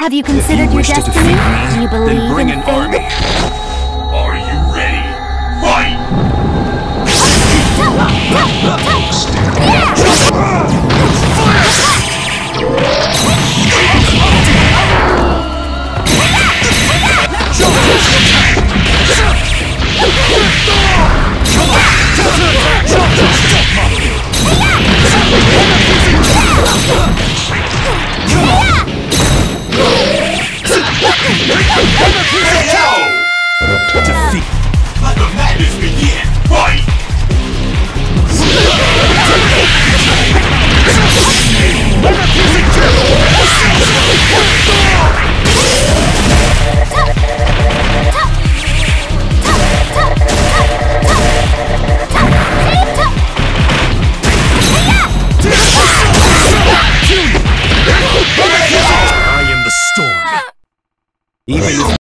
Have you considered your wish to destiny? me, Do you then believe bring in an fate? army. Are you ready? Fight! Defeat. 一